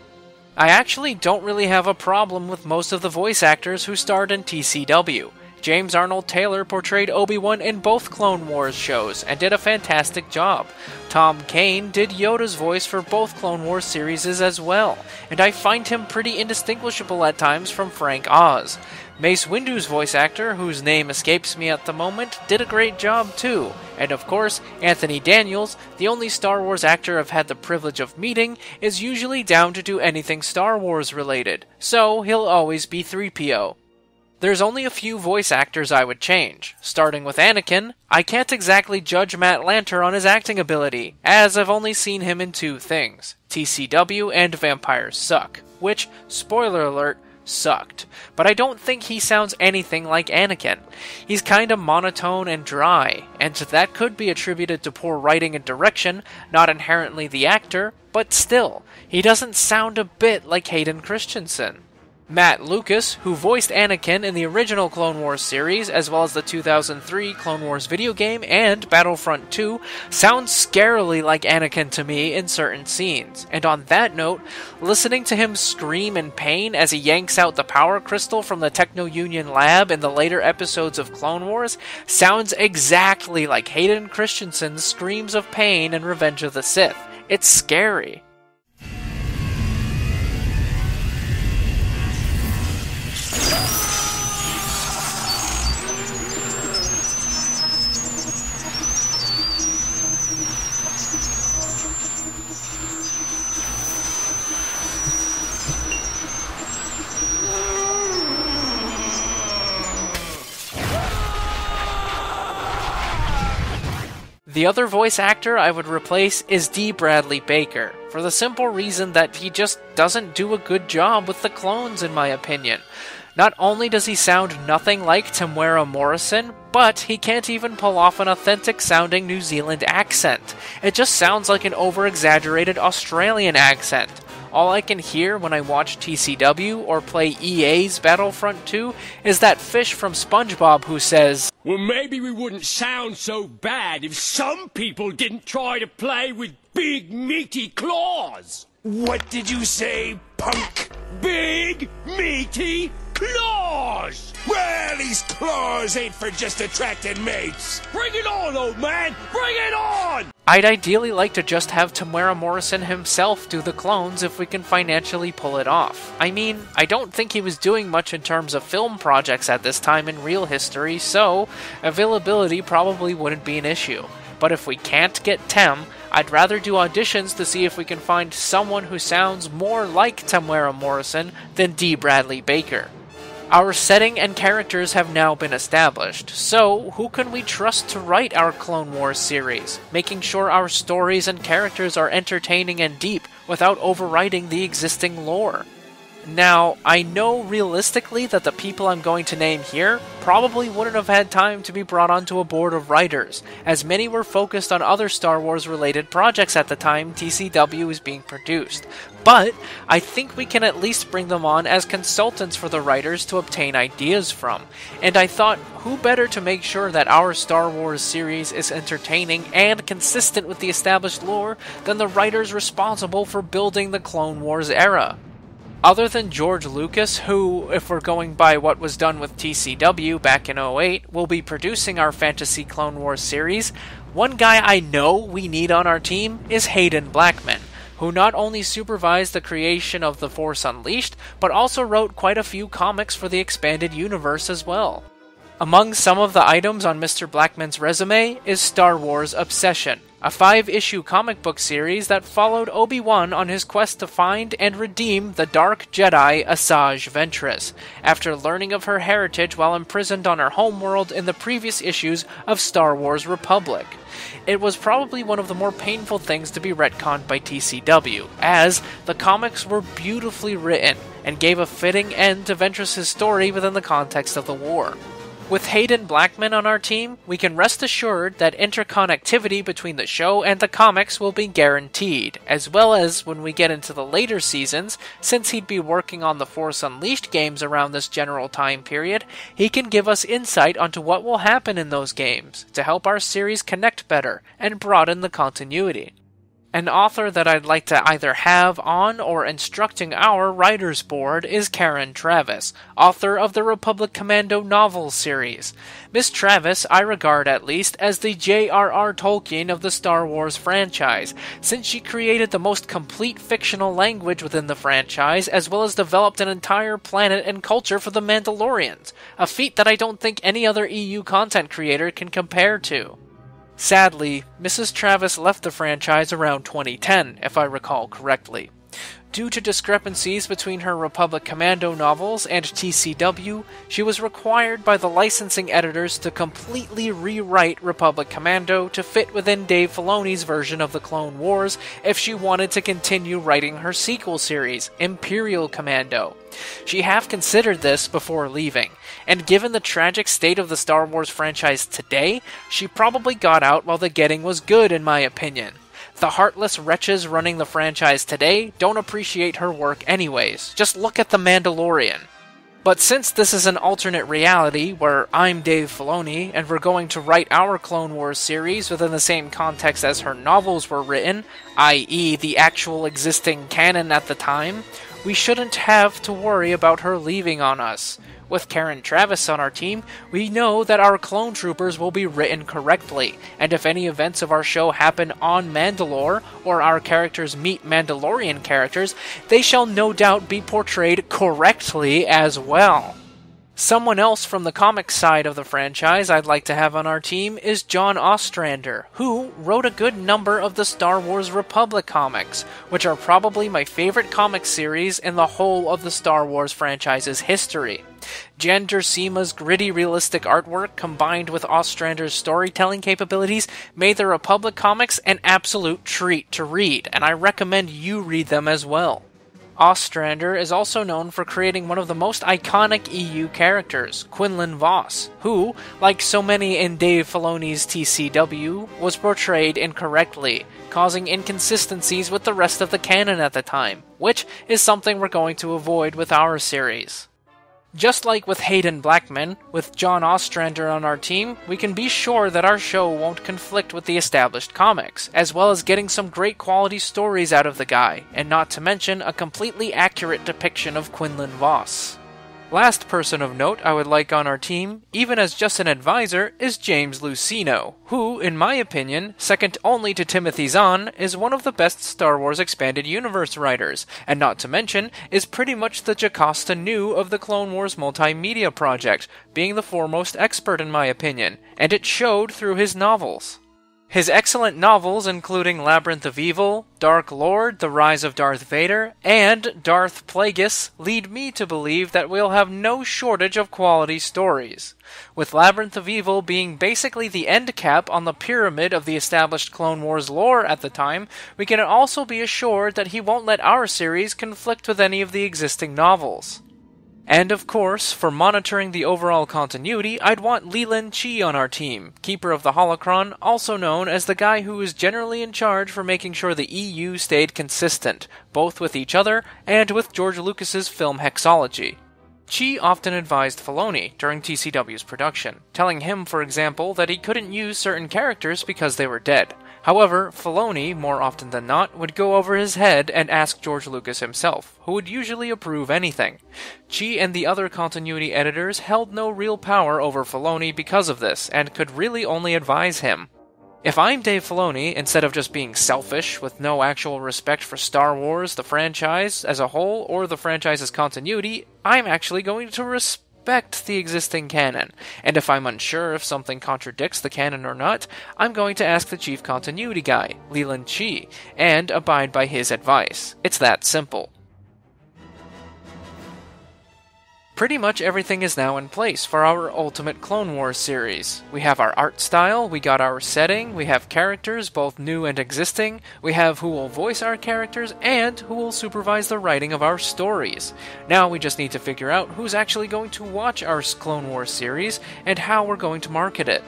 I actually don't really have a problem with most of the voice actors who starred in TCW. James Arnold Taylor portrayed Obi Wan in both Clone Wars shows and did a fantastic job. Tom Kane did Yoda's voice for both Clone Wars series as well, and I find him pretty indistinguishable at times from Frank Oz. Mace Windu's voice actor, whose name escapes me at the moment, did a great job too. And of course, Anthony Daniels, the only Star Wars actor I've had the privilege of meeting, is usually down to do anything Star Wars related, so he'll always be 3PO. There's only a few voice actors I would change. Starting with Anakin, I can't exactly judge Matt Lanter on his acting ability, as I've only seen him in two things TCW and Vampires Suck, which, spoiler alert, sucked. But I don't think he sounds anything like Anakin. He's kinda monotone and dry, and that could be attributed to poor writing and direction, not inherently the actor, but still, he doesn't sound a bit like Hayden Christensen. Mat Lucas, who voiced Anakin in the original Clone Wars series, as well as the 2003 Clone Wars video game and Battlefront 2, sounds scarily like Anakin to me in certain scenes. And on that note, listening to him scream in pain as he yanks out the power crystal from the Techno Union lab in the later episodes of Clone Wars sounds exactly like Hayden Christensen's screams of pain in Revenge of the Sith. It's scary. The other voice actor I would replace is D. Bradley Baker, for the simple reason that he just doesn't do a good job with the clones, in my opinion. Not only does he sound nothing like Temuera Morrison, but he can't even pull off an authentic sounding New Zealand accent. It just sounds like an over exaggerated Australian accent. All I can hear when I watch TCW or play EA's Battlefront 2 is that fish from SpongeBob who says, Well, maybe we wouldn't sound so bad if some people didn't try to play with big, meaty claws. What did you say, punk? Big, meaty claws! Well, these claws ain't for just attracting mates. Bring it on, old man! Bring it on! I'd ideally like to just have Temuera Morrison himself do the clones if we can financially pull it off. I mean, I don't think he was doing much in terms of film projects at this time in real history, so availability probably wouldn't be an issue. But if we can't get Tem, I'd rather do auditions to see if we can find someone who sounds more like Temuera Morrison than D. Bradley Baker. Our setting and characters have now been established, so who can we trust to write our Clone Wars series, making sure our stories and characters are entertaining and deep without overriding the existing lore? Now, I know realistically that the people I'm going to name here probably wouldn't have had time to be brought onto a board of writers, as many were focused on other Star Wars related projects at the time TCW was being produced. But I think we can at least bring them on as consultants for the writers to obtain ideas from. And I thought, who better to make sure that our Star Wars series is entertaining and consistent with the established lore than the writers responsible for building the Clone Wars era? Other than George Lucas, who, if we're going by what was done with TCW back in 08, will be producing our Fantasy Clone Wars series, one guy I know we need on our team is Haden Blackman, who not only supervised the creation of The Force Unleashed, but also wrote quite a few comics for the expanded universe as well. Among some of the items on Mr. Blackman's resume is Star Wars Obsession, a five issue comic book series that followed Obi Wan on his quest to find and redeem the Dark Jedi Asajj Ventress, after learning of her heritage while imprisoned on her homeworld in the previous issues of Star Wars Republic. It was probably one of the more painful things to be retconned by TCW, as the comics were beautifully written and gave a fitting end to Ventress's story within the context of the war. With Haden Blackman on our team, we can rest assured that interconnectivity between the show and the comics will be guaranteed, as well as when we get into the later seasons, since he'd be working on the Force Unleashed games around this general time period, he can give us insight onto what will happen in those games to help our series connect better and broaden the continuity. An author that I'd like to either have on or instructing our writers board is Karen Traviss, author of the Republic Commando novel series. Miss Traviss, I regard at least as the J.R.R. Tolkien of the Star Wars franchise, since she created the most complete fictional language within the franchise as well as developed an entire planet and culture for the Mandalorians, a feat that I don't think any other EU content creator can compare to. Sadly, Mrs. Traviss left the franchise around 2010, if I recall correctly. Due to discrepancies between her Republic Commando novels and TCW, she was required by the licensing editors to completely rewrite Republic Commando to fit within Dave Filoni's version of the Clone Wars if she wanted to continue writing her sequel series, Imperial Commando. She half considered this before leaving, and given the tragic state of the Star Wars franchise today, she probably got out while the getting was good, in my opinion. The heartless wretches running the franchise today don't appreciate her work anyways. Just look at The Mandalorian. But since this is an alternate reality where I'm Dave Filoni and we're going to write our Clone Wars series within the same context as her novels were written, i.e., the actual existing canon at the time, we shouldn't have to worry about her leaving on us. With Karen Traviss on our team, we know that our clone troopers will be written correctly, and if any events of our show happen on Mandalore, or our characters meet Mandalorian characters, they shall no doubt be portrayed correctly as well. Someone else from the comic side of the franchise I'd like to have on our team is John Ostrander, who wrote a good number of the Star Wars Republic comics, which are probably my favorite comic series in the whole of the Star Wars franchise's history. Jan Duursema's gritty realistic artwork combined with Ostrander's storytelling capabilities made the Republic comics an absolute treat to read, and I recommend you read them as well. Ostrander is also known for creating one of the most iconic EU characters, Quinlan Vos, who, like so many in Dave Filoni's TCW, was portrayed incorrectly, causing inconsistencies with the rest of the canon at the time, which is something we're going to avoid with our series. Just like with Haden Blackman, with John Ostrander on our team, we can be sure that our show won't conflict with the established comics, as well as getting some great quality stories out of the guy, and not to mention a completely accurate depiction of Quinlan Vos. Last person of note I would like on our team, even as just an advisor, is James Luceno, who, in my opinion, second only to Timothy Zahn, is one of the best Star Wars Expanded Universe writers, and not to mention, is pretty much the Jocasta Nu of the Clone Wars multimedia project, being the foremost expert in my opinion, and it showed through his novels. His excellent novels, including Labyrinth of Evil, Dark Lord, The Rise of Darth Vader, and Darth Plagueis, lead me to believe that we'll have no shortage of quality stories. With Labyrinth of Evil being basically the end cap on the pyramid of the established Clone Wars lore at the time, we can also be assured that he won't let our series conflict with any of the existing novels. And of course, for monitoring the overall continuity, I'd want Leland Chee on our team, Keeper of the Holocron, also known as the guy who is generally in charge for making sure the EU stayed consistent, both with each other and with George Lucas's film Hexology. Chee often advised Filoni during TCW's production, telling him, for example, that he couldn't use certain characters because they were dead. However, Filoni, more often than not, would go over his head and ask George Lucas himself, who would usually approve anything. Chee and the other continuity editors held no real power over Filoni because of this, and could really only advise him. If I'm Dave Filoni, instead of just being selfish with no actual respect for Star Wars, the franchise as a whole, or the franchise's continuity, I'm actually going to respect the existing canon. And if I'm unsure if something contradicts the canon or not, I'm going to ask the chief continuity guy, Leland Chee, and abide by his advice. It's that simple. Pretty much everything is now in place for our Ultimate Clone Wars series. We have our art style, we got our setting, we have characters, both new and existing, we have who will voice our characters, and who will supervise the writing of our stories. Now we just need to figure out who's actually going to watch our Clone Wars series and how we're going to market it.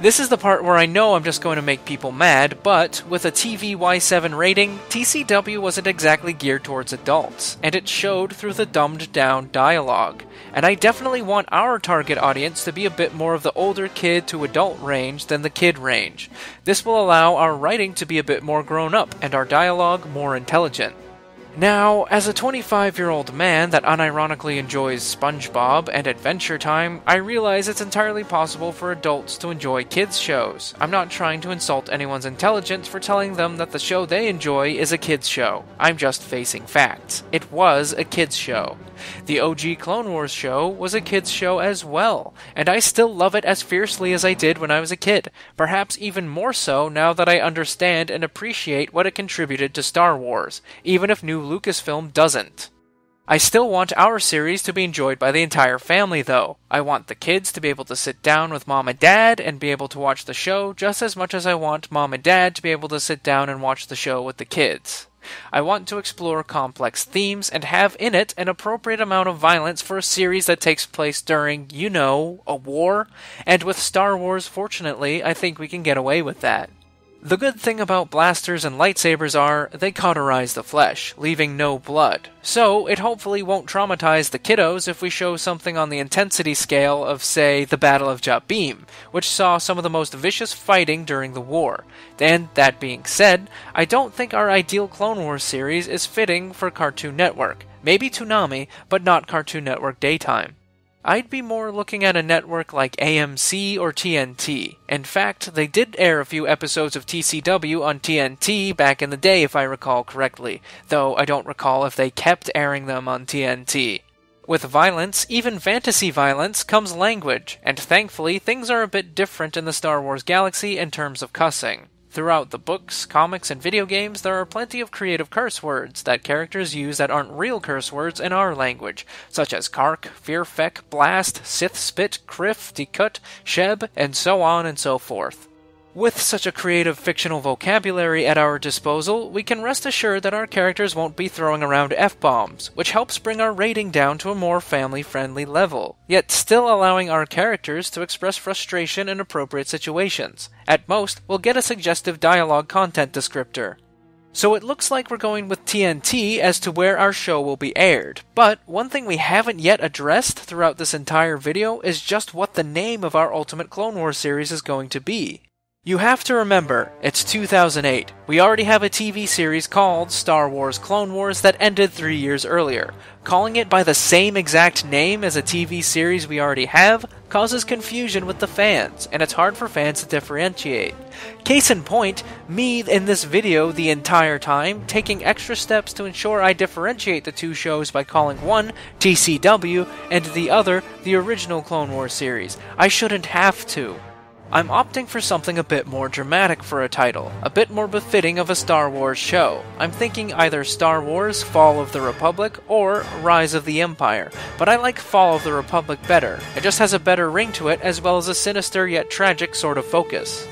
This is the part where I know I'm just going to make people mad, but with a TV Y7 rating, TCW wasn't exactly geared towards adults, and it showed through the dumbed down dialogue. And I definitely want our target audience to be a bit more of the older kid to adult range than the kid range. This will allow our writing to be a bit more grown up and our dialogue more intelligent. Now, as a 25 year old man that unironically enjoys SpongeBob and Adventure Time, I realize it's entirely possible for adults to enjoy kids' shows. I'm not trying to insult anyone's intelligence for telling them that the show they enjoy is a kids' show. I'm just facing facts. It was a kids' show. The OG Clone Wars show was a kids' show as well, and I still love it as fiercely as I did when I was a kid, perhaps even more so now that I understand and appreciate what it contributed to Star Wars, even if new Lucasfilm doesn't. I still want our series to be enjoyed by the entire family, though. I want the kids to be able to sit down with mom and dad and be able to watch the show just as much as I want mom and dad to be able to sit down and watch the show with the kids. I want to explore complex themes and have in it an appropriate amount of violence for a series that takes place during, you know, a war, and with Star Wars, fortunately, I think we can get away with that. The good thing about blasters and lightsabers are they cauterize the flesh, leaving no blood. So, it hopefully won't traumatize the kiddos if we show something on the intensity scale of, say, the Battle of Jabiim, which saw some of the most vicious fighting during the war. And that being said, I don't think our ideal Clone Wars series is fitting for Cartoon Network. Maybe Toonami, but not Cartoon Network daytime. I'd be more looking at a network like AMC or TNT. In fact, they did air a few episodes of TCW on TNT back in the day, if I recall correctly, though I don't recall if they kept airing them on TNT. With violence, even fantasy violence, comes language, and thankfully things are a bit different in the Star Wars galaxy in terms of cussing. Throughout the books, comics, and video games, there are plenty of creative curse words that characters use that aren't real curse words in our language, such as Kark, Fierfek, Blast, Sith Spit, Kriff, Dikut, Sheb, and so on and so forth. With such a creative fictional vocabulary at our disposal, we can rest assured that our characters won't be throwing around F bombs, which helps bring our rating down to a more family friendly level, yet still allowing our characters to express frustration in appropriate situations. At most, we'll get a suggestive dialogue content descriptor. So it looks like we're going with TNT as to where our show will be aired. But one thing we haven't yet addressed throughout this entire video is just what the name of our Ultimate Clone Wars series is going to be. You have to remember, it's 2008. We already have a TV series called Star Wars Clone Wars that ended three years earlier. Calling it by the same exact name as a TV series we already have causes confusion with the fans, and it's hard for fans to differentiate. Case in point, me in this video the entire time, taking extra steps to ensure I differentiate the two shows by calling one TCW and the other the original Clone Wars series. I shouldn't have to. I'm opting for something a bit more dramatic for a title, a bit more befitting of a Star Wars show. I'm thinking either Star Wars Fall of the Republic or Rise of the Empire, but I like Fall of the Republic better. It just has a better ring to it as well as a sinister yet tragic sort of focus.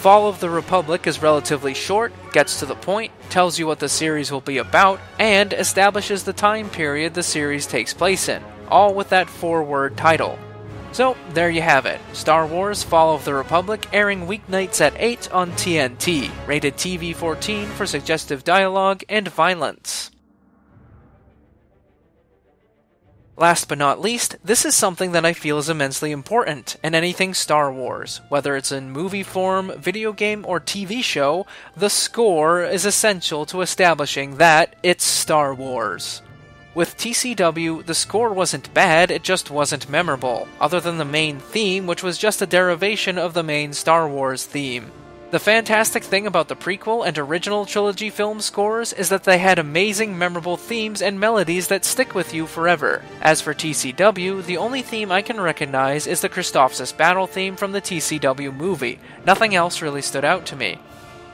Fall of the Republic is relatively short, gets to the point, tells you what the series will be about, and establishes the time period the series takes place in, all with that four word title. So, there you have it Star Wars Fall of the Republic airing weeknights at 8 on TNT, rated TV 14 for suggestive dialogue and violence. Last but not least, this is something that I feel is immensely important in anything Star Wars. Whether it's in movie form, video game, or TV show, the score is essential to establishing that it's Star Wars. With TCW, the score wasn't bad, it just wasn't memorable, other than the main theme, which was just a derivation of the main Star Wars theme. The fantastic thing about the prequel and original trilogy film scores is that they had amazing, memorable themes and melodies that stick with you forever. As for TCW, the only theme I can recognize is the Christophsis battle theme from the TCW movie. Nothing else really stood out to me.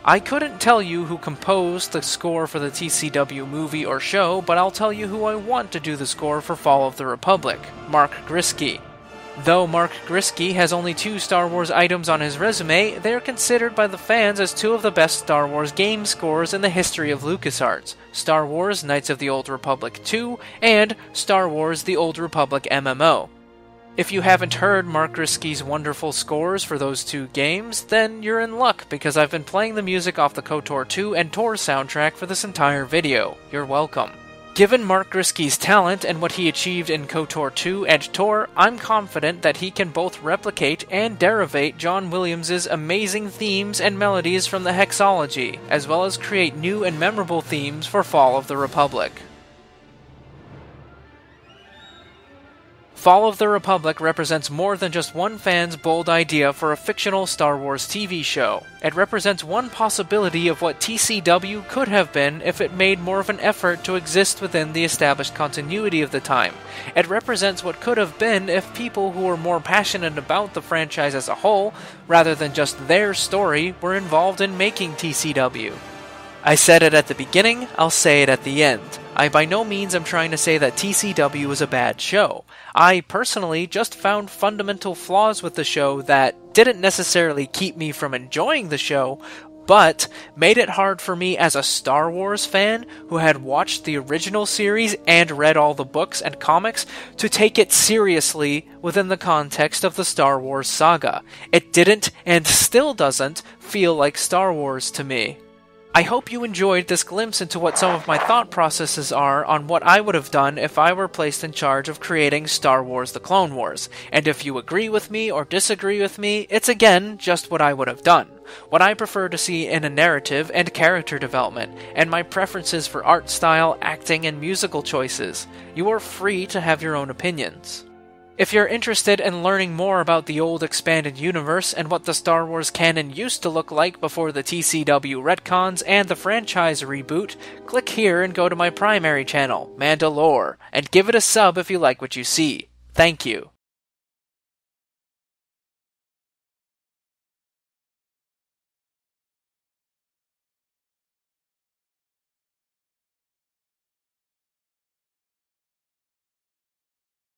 I couldn't tell you who composed the score for the TCW movie or show, but I'll tell you who I want to do the score for Fall of the Republic Mark Griskey. Though Mark Griskey has only two Star Wars items on his resume, they are considered by the fans as two of the best Star Wars game scores in the history of LucasArts Star Wars Knights of the Old Republic 2 and Star Wars The Old Republic MMO. If you haven't heard Mark Griskey's wonderful scores for those two games, then you're in luck because I've been playing the music off the KOTOR 2 and TOR soundtrack for this entire video. You're welcome. Given Mark Griskey's talent and what he achieved in KOTOR 2 and TOR, I'm confident that he can both replicate and derivate John Williams' amazing themes and melodies from the Hexology, as well as create new and memorable themes for Fall of the Republic. Fall of the Republic represents more than just one fan's bold idea for a fictional Star Wars TV show. It represents one possibility of what TCW could have been if it made more of an effort to exist within the established continuity of the time. It represents what could have been if people who were more passionate about the franchise as a whole, rather than just their story, were involved in making TCW. I said it at the beginning, I'll say it at the end. I by no means am trying to say that TCW is a bad show. I personally just found fundamental flaws with the show that didn't necessarily keep me from enjoying the show, but made it hard for me as a Star Wars fan who had watched the original series and read all the books and comics to take it seriously within the context of the Star Wars saga. It didn't and still doesn't feel like Star Wars to me. I hope you enjoyed this glimpse into what some of my thought processes are on what I would have done if I were placed in charge of creating Star Wars The Clone Wars. And if you agree with me or disagree with me, it's again just what I would have done. What I prefer to see in a narrative and character development, and my preferences for art style, acting, and musical choices. You are free to have your own opinions. If you're interested in learning more about the old expanded universe and what the Star Wars canon used to look like before the TCW retcons and the franchise reboot, click here and go to my primary channel, Manda-LORE, and give it a sub if you like what you see. Thank you.